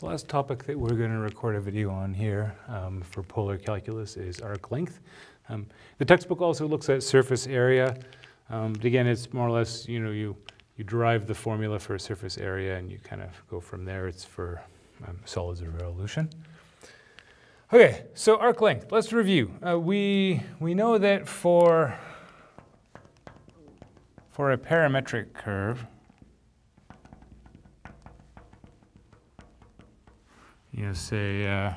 The last topic that we're going to record a video on here um, for polar calculus is arc length. Um, the textbook also looks at surface area. Um, but again, it's more or less, you know, you, you derive the formula for surface area and you kind of go from there. It's for um, solids of revolution. Okay, so arc length. Let's review. Uh, we, we know that for, for a parametric curve, you know, say uh,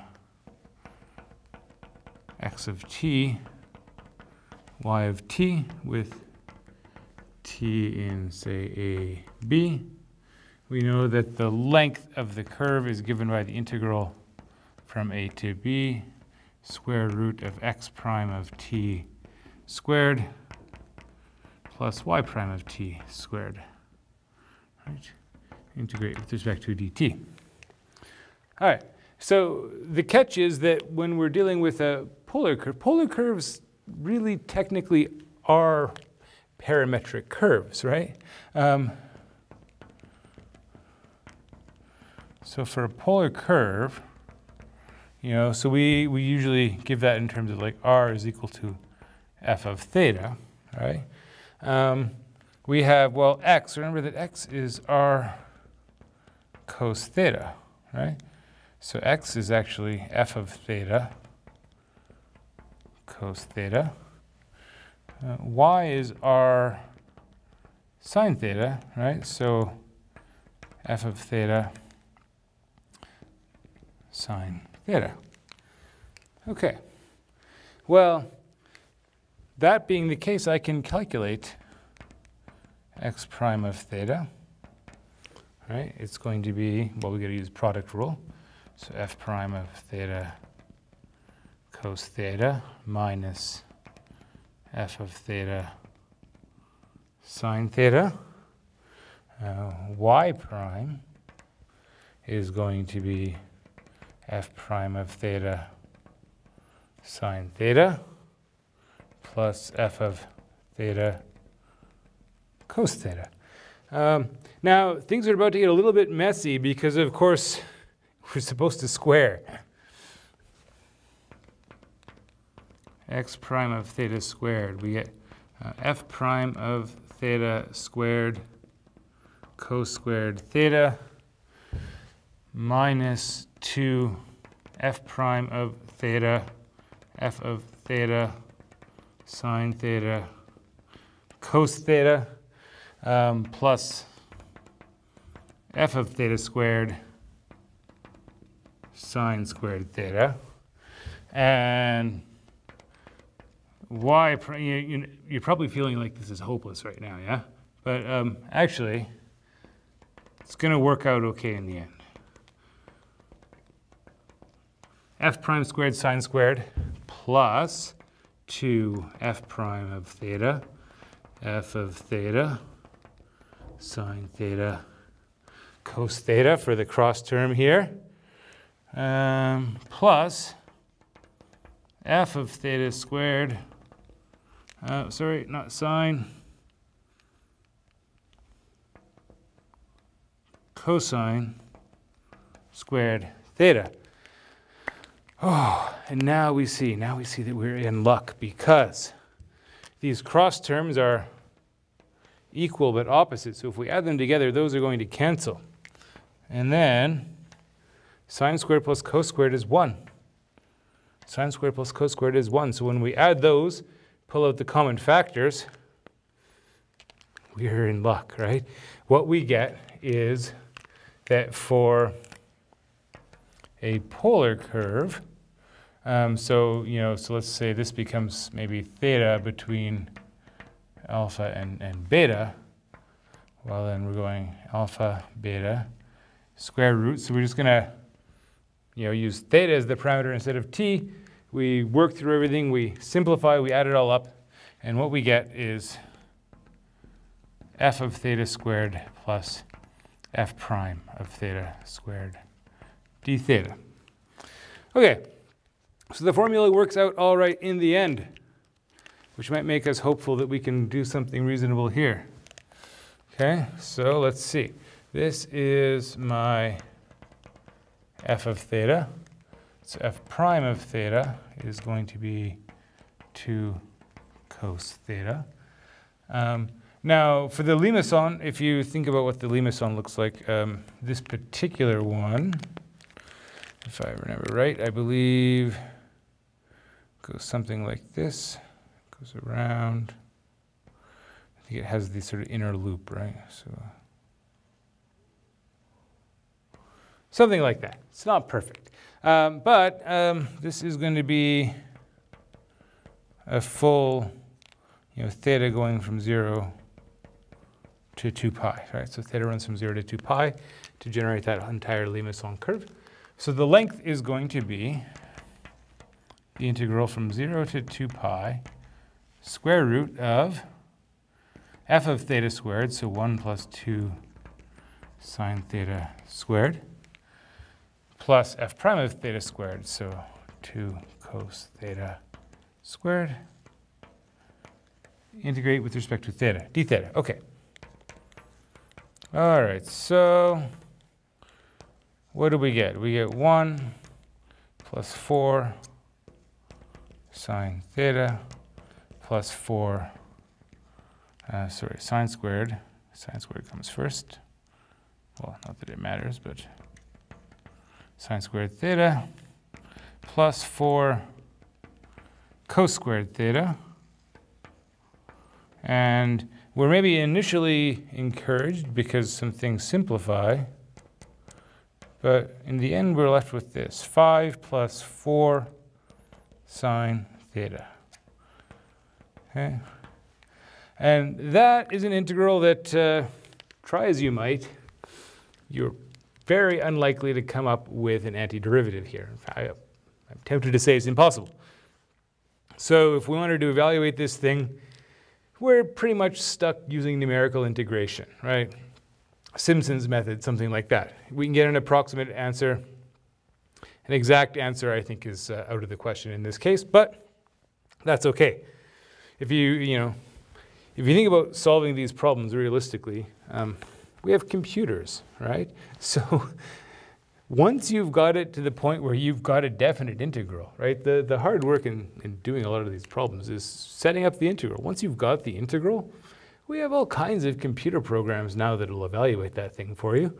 x of t, y of t with t in, say, a, b. We know that the length of the curve is given by the integral from a to b, square root of x prime of t squared plus y prime of t squared. Right? Integrate with respect to dt. All right. So the catch is that when we're dealing with a polar curve, polar curves really technically are parametric curves, right? Um, so for a polar curve, you know, so we, we usually give that in terms of like r is equal to f of theta, right? Um, we have, well, x, remember that x is r cos theta, right? So x is actually f of theta cos theta. Uh, y is r sine theta, right? So f of theta sine theta. Okay. Well, that being the case, I can calculate x prime of theta. Right? It's going to be, well, we're going to use product rule. So f prime of theta cos theta minus f of theta sine theta. Uh, y prime is going to be f prime of theta sine theta plus f of theta cos theta. Um, now, things are about to get a little bit messy because, of course, we're supposed to square. x prime of theta squared. We get uh, f prime of theta squared cos squared theta minus 2 f prime of theta f of theta sine theta cos theta um, plus f of theta squared sine squared theta. And y, you, you, are probably feeling like this is hopeless right now, yeah? But um, actually, it's going to work out okay in the end. f prime squared sine squared plus 2 f prime of theta, f of theta, sine theta, cos theta for the cross term here um, plus f of theta squared, uh, sorry, not sine, cosine squared theta. Oh, and now we see, now we see that we're in luck because these cross terms are equal but opposite. So if we add them together, those are going to cancel. And then Sine squared plus cos squared is 1. Sine squared plus cos squared is 1. So when we add those, pull out the common factors, we're in luck, right? What we get is that for a polar curve, um, so, you know, so let's say this becomes maybe theta between alpha and, and beta. Well, then we're going alpha, beta, square root. So we're just going to you know, use theta as the parameter instead of t. We work through everything, we simplify, we add it all up, and what we get is f of theta squared plus f prime of theta squared d theta. Okay, so the formula works out all right in the end, which might make us hopeful that we can do something reasonable here. Okay, so let's see. This is my f of theta. So f prime of theta is going to be 2 cos theta. Um, now, for the limacon, if you think about what the limacon looks like, um, this particular one, if I remember right, I believe goes something like this, goes around. I think it has this sort of inner loop, right? So something like that. It's not perfect. Um, but um, this is going to be a full, you know, theta going from 0 to 2 pi, right? So theta runs from 0 to 2 pi to generate that entire Limacon curve. So the length is going to be the integral from 0 to 2 pi square root of f of theta squared, so 1 plus 2 sine theta squared, plus f prime of theta squared, so 2 cos theta squared. Integrate with respect to theta, d theta. Okay. All right, so what do we get? We get 1 plus 4 sine theta plus 4, uh, sorry, sine squared. Sine squared comes first. Well, not that it matters, but sine squared theta plus 4 cos squared theta. And we're maybe initially encouraged because some things simplify. But in the end, we're left with this 5 plus 4 sine theta. Okay? And that is an integral that, uh, try as you might, you're very unlikely to come up with an antiderivative here. I, I'm tempted to say it's impossible. So if we wanted to evaluate this thing, we're pretty much stuck using numerical integration, right? Simpson's method, something like that. We can get an approximate answer. An exact answer, I think, is uh, out of the question in this case, but that's okay. If you, you know, if you think about solving these problems realistically, um, we have computers, right? So once you've got it to the point where you've got a definite integral, right? The, the hard work in, in doing a lot of these problems is setting up the integral. Once you've got the integral, we have all kinds of computer programs now that will evaluate that thing for you.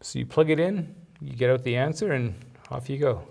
So you plug it in, you get out the answer, and off you go.